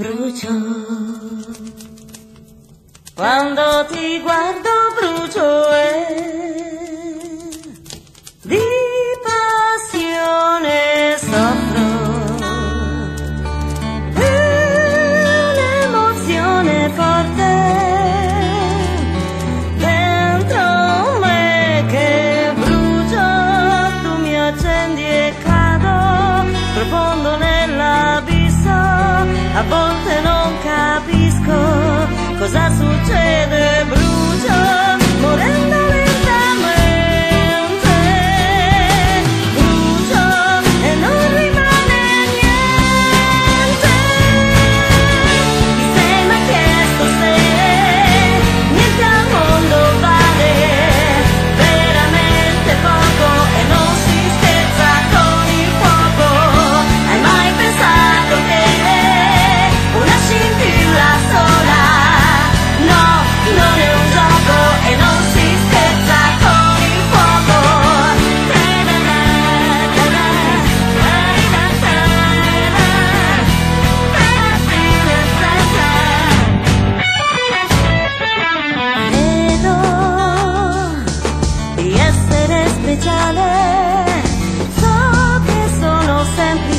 brucio. Quando ti guardo brucio. cosas essere speciale, so che sono sempre